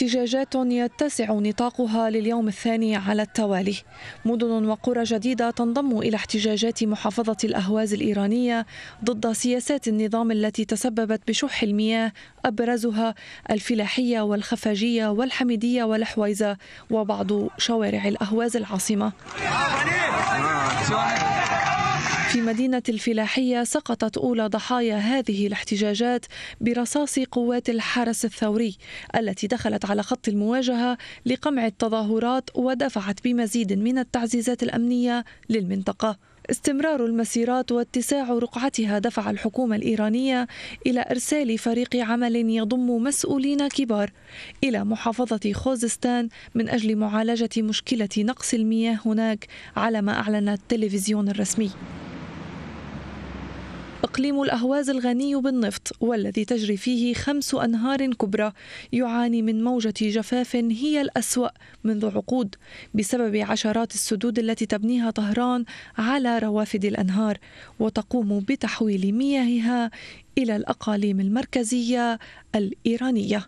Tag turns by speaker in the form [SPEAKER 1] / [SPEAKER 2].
[SPEAKER 1] احتجاجات يتسع نطاقها لليوم الثاني على التوالي. مدن وقرى جديدة تنضم إلى احتجاجات محافظة الأهواز الإيرانية ضد سياسات النظام التي تسببت بشح المياه أبرزها الفلاحية والخفاجية والحميدية والحويزة وبعض شوارع الأهواز العاصمة. في مدينة الفلاحية سقطت أولى ضحايا هذه الاحتجاجات برصاص قوات الحرس الثوري التي دخلت على خط المواجهة لقمع التظاهرات ودفعت بمزيد من التعزيزات الأمنية للمنطقة. استمرار المسيرات واتساع رقعتها دفع الحكومة الإيرانية إلى إرسال فريق عمل يضم مسؤولين كبار إلى محافظة خوزستان من أجل معالجة مشكلة نقص المياه هناك على ما أعلن التلفزيون الرسمي. إقليم الأهواز الغني بالنفط والذي تجري فيه خمس أنهار كبرى يعاني من موجة جفاف هي الأسوأ منذ عقود بسبب عشرات السدود التي تبنيها طهران على روافد الأنهار وتقوم بتحويل مياهها إلى الأقاليم المركزية الإيرانية.